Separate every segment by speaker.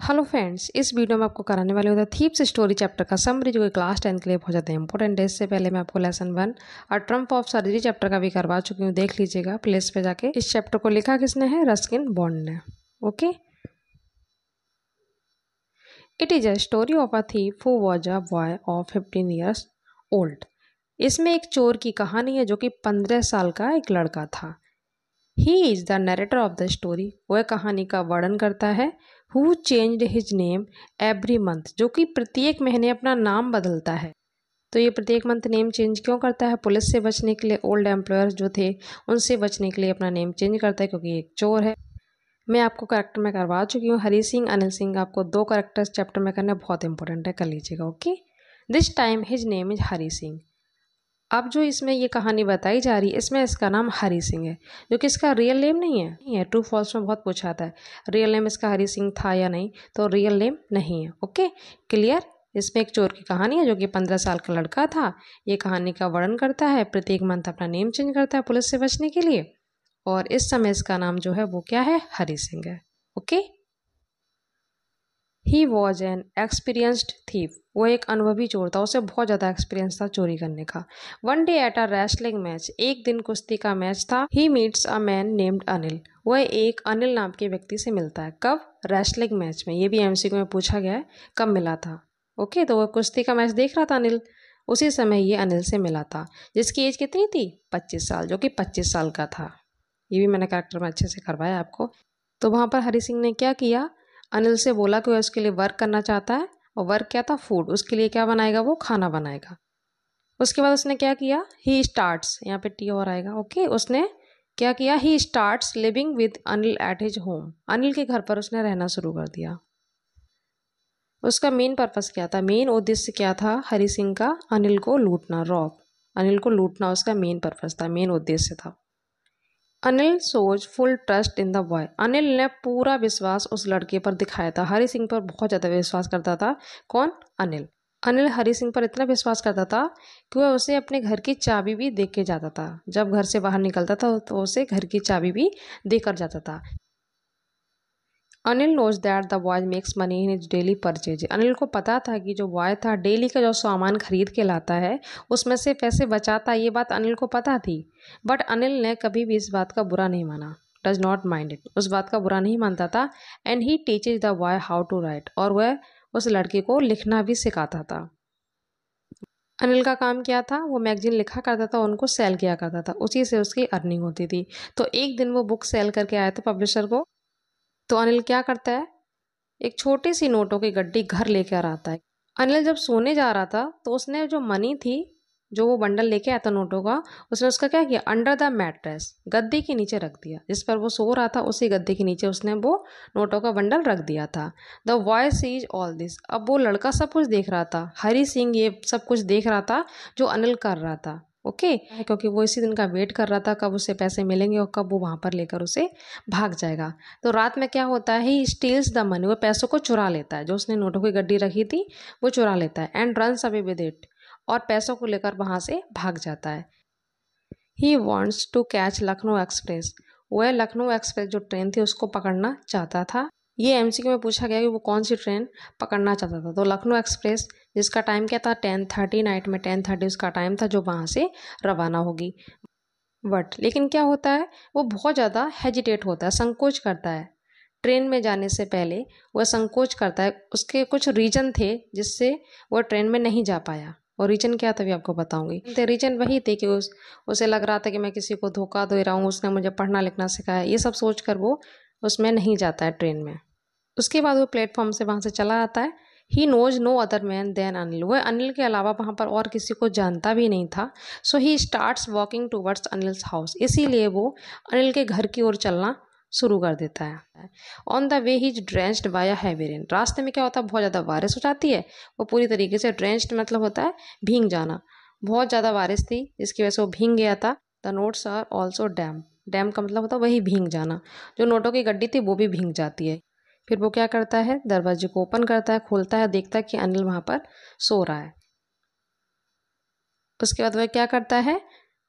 Speaker 1: Hello friends इस video में आपको कराने वाले होता है थीप्स स्टोरी चैप्टर का समरी जो कि क्लास टेंथ के लिए बहुत ज़्यादा इंपॉर्टेंट है इससे पहले मैं आपको लेसन वन और ट्रंप ऑफ़ सर्जरी चैप्टर का भी करवा चुकी हूँ, देख लीजिएगा। प्लेस पे जाके इस चैप्टर को लिखा किसने है? रस्किन बॉन्ड ने। Okay it is a story of a thief who was a boy of fifteen years old इसमें एक चोर की कहानी है जो कि पंद्रह साल का एक लड़का था। He is the narrator of the story वह कहानी का वर्णन करता है। Who changed his name every month जो कि प्रत्येक महीने अपना नाम बदलता है। तो ये प्रत्येक मंथ नेम चेंज क्यों करता है? पुलिस से बचने के लिए ओल्ड एम्प्लॉयर्स जो थे, उनसे बचने के लिए अपना नेम चेंज करता है क्योंकि एक चोर है। मैं आपको करेक्टर में करवा चुकी हूँ। हरी सिंह, अनिल सिंह, आपको दो करेक्टर्स चैप्टर में करने बहुत इंपॉर्टेंट है, कर लीजिएगा okay this time his name is Hari Singh अब जो इसमें ये कहानी बताई जा रही है, इसमें इसका नाम हरी सिंह है, जो कि इसका रियल नेम नहीं है। नहीं है ट्रू फॉल्स में बहुत पूछा था रियल नेम इसका हरी सिंह था या नहीं तो रियल नेम नहीं है ओके क्लियर इसमें एक चोर की कहानी है, जो कि पंद्रह साल का लड़का था। ये कहानी का वर्णन करता है, प्रत्येक मंथ अपना नेम चेंज करता है पुलिस से बचने के लिए। और इस समय इसका नाम जो है, वो क्या है? हरी सिंह है okay he was an experienced thief वो एक अनुभवी चोर था। उसे बहुत ज़्यादा एक्सपीरियंस था चोरी करने का। One day at a wrestling match एक दिन कुश्ती का मैच था। He meets a man named Anil वह एक अनिल नाम के व्यक्ति से मिलता है। कब? रेसलिंग मैच में। ये भी एमसीक्यू में पूछा गया है, कब मिला था। ओके तो वह कुश्ती का मैच देख रहा था अनिल उसी समय ये अनिल से मिला था। जिसकी एज कितनी थी? पच्चीस साल, जो कि पच्चीस साल का था। ये भी मैंने करेक्टर में अच्छे से करवाया आपको। तो वहाँ पर हरी सिंह ने क्या किया? अनिल से बोला कि वह उसके लिए वर्क करना चाहता है और वर्क क्या था? फ़ूड उसके लिए क्या बनाएगा वो? खाना बनाएगा। उसके बाद उसने क्या किया? ही स्टार्ट्स यहाँ पे टी और आएगा। ओके उसने क्या किया? He starts living with Anil at his home Anil के घर पर उसने रहना शुरू कर दिया। उसका मेन पर्पस क्या था? मेन उद्देश्य क्या था? हरी सिंह का अनिल को लूटना रॉब अनिल को लूटना उसका मेन पर्पस था मेन उद्देश्य था। Anil shows full trust in the boy. Anil ने पूरा विश्वास उस लड़के पर दिखाया था। हरी सिंह पर बहुत ज़्यादा विश्वास करता था। कौन? अनिल। अनिल हरी सिंह पर इतना विश्वास करता था कि वह उसे अपने घर की चाबी भी दे के जाता था। जब घर से बाहर निकलता था तो उसे घर की चाबी भी देकर जाता था। Anil knows that the boy makes money in his daily purchase Anil को पता था कि जो बॉय था डेली का जो सामान खरीद के लाता है, उसमें से पैसे बचाता ये बात अनिल को पता थी। बट अनिल ने कभी भी इस बात का बुरा नहीं माना। डज नॉट माइंड इट उस बात का बुरा नहीं मानता था and he teaches the boy how to write और वह उस लड़के को लिखना भी सिखाता था। अनिल का काम क्या था? वो मैगजीन लिखा करता था, उनको सेल किया करता था। उसी से उसकी अर्निंग होती थी। तो एक दिन वो बुक सेल करके आया था पब्लिशर को। तो अनिल क्या करता है? एक छोटी सी नोटों की गड्डी घर लेकर आता है अनिल जब सोने जा रहा था तो उसने जो मनी थी, जो वो बंडल लेके आया था नोटों का, उसने उसका क्या किया? अंडर द मैट्रेस, गद्दे के नीचे रख दिया। जिस पर वो सो रहा था, उसी गद्दे के नीचे उसने वो नोटों का बंडल रख दिया था। The voice is all this अब वो लड़का सब कुछ देख रहा था। हरी सिंह ये सब कुछ देख रहा था, जो अनिल कर रहा था। ओके? क्योंकि वो इसी दिन का वेट कर रहा था, कब उसे पैसे मिलेंगे और कब वो वहाँ पर लेकर उसे भाग जाएगा। तो रात में क्या होता है ही स्टील्स द मनी वो पैसों को चुरा लेता है। जो उसने नोटों की गड्डी रखी थी, वो चुरा लेता है and run away with it और पैसों को लेकर वहाँ से भाग जाता है। He wants to catch Lucknow Express वह लखनऊ एक्सप्रेस जो ट्रेन थी, उसको पकड़ना चाहता था। ये एमसीक्यू में पूछा गया कि वो कौन सी ट्रेन पकड़ना चाहता था। तो लखनऊ एक्सप्रेस जिसका टाइम क्या था? टेन थर्टी नाइट में टेन थर्टी उसका टाइम था, जो वहाँ से रवाना होगी। बट लेकिन क्या होता है? वो बहुत ज़्यादा हेजिटेट होता है, संकोच करता है। ट्रेन में जाने से पहले वह संकोच करता है। उसके कुछ रीजन थे जिससे वह ट्रेन में नहीं जा पाया। और रीजन क्या था भी आपको बताऊँगी। तो रीजन वही थे कि उस, उसे लग रहा था कि मैं किसी को धोखा दे रहा हूँ, उसने मुझे पढ़ना लिखना सिखाया। ये सब सोच कर वो उसमें नहीं जाता है ट्रेन में। उसके बाद वो प्लेटफॉर्म से वहाँ से चला आता है। He knows no other man then Anil वह अनिल के अलावा वहाँ पर और किसी को जानता भी नहीं था। So he starts walking towards Anil's house इसीलिए वो अनिल के घर की ओर चलना शुरू कर देता है। On the way he drenched by heavy rain रास्ते में क्या होता है? बहुत ज़्यादा बारिश हो जाती है। वो पूरी तरीके से ड्रेंच्ड मतलब होता है भींग जाना। बहुत ज़्यादा बारिश थी। जिसकी वजह से वो भींग गया था। The notes are also damp damp का मतलब होता है वही भींग जाना। जो नोटों की गड्डी थी, वो भी भींग जाती है। फिर वो क्या करता है? दरवाजे को ओपन करता है, खोलता है, देखता है कि अनिल वहाँ पर सो रहा है। उसके बाद वह क्या करता है?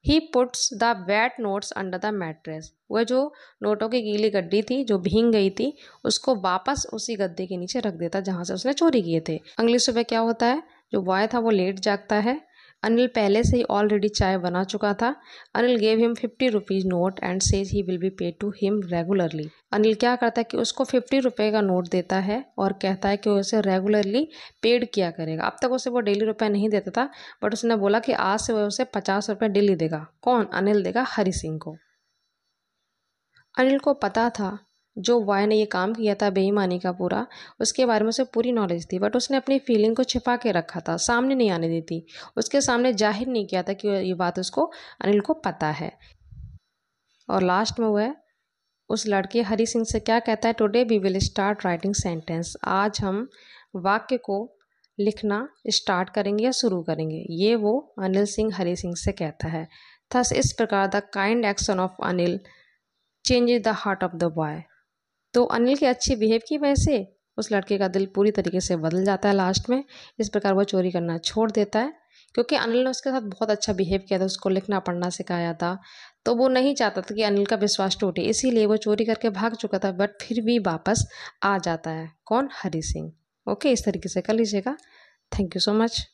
Speaker 1: He puts the wet notes under the mattress वह जो नोटों की गीली गड्डी थी, जो भींग गई थी, उसको वापस उसी गद्दे के नीचे रख देता जहाँ से उसने चोरी किए थे। अगली सुबह क्या होता है? जो बॉय था वो लेट जागता है। अनिल पहले से ही ऑलरेडी चाय बना चुका था। Anil gave him fifty rupees note and says he will be pay to him regularly Anil क्या करता है कि उसको फिफ्टी रुपये का नोट देता है और कहता है कि उसे रेगुलरली पेड किया करेगा। अब तक उसे वो डेली रुपये नहीं देता था बट उसने बोला कि आज से वह उसे पचास रुपये डेली देगा। कौन? अनिल देगा हरी सिंह को। अनिल को पता था जो वाय ने ये काम किया था बेईमानी का पूरा, उसके बारे में उसे पूरी नॉलेज थी बट उसने अपनी फीलिंग को छिपा के रखा था, सामने नहीं आने दी थी। उसके सामने ज़ाहिर नहीं किया था कि ये बात उसको अनिल को पता है। और लास्ट में वह उस लड़के हरी सिंह से क्या कहता है today we will start writing sentence आज हम वाक्य को लिखना स्टार्ट करेंगे या शुरू करेंगे। ये वो अनिल सिंह हरी सिंह से कहता है। थस इस प्रकार the kind action of Anil changes the heart of the boy तो अनिल के अच्छे बिहेव की वजह से उस लड़के का दिल पूरी तरीके से बदल जाता है लास्ट में। इस प्रकार वो चोरी करना छोड़ देता है, क्योंकि अनिल ने उसके साथ बहुत अच्छा बिहेव किया था, उसको लिखना पढ़ना सिखाया था। तो वो नहीं चाहता था कि अनिल का विश्वास टूटे, इसीलिए वो चोरी करके भाग चुका था बट फिर भी वापस आ जाता है। कौन? हरी सिंह। ओके इस तरीके से कर लीजिएगा। Thank you so much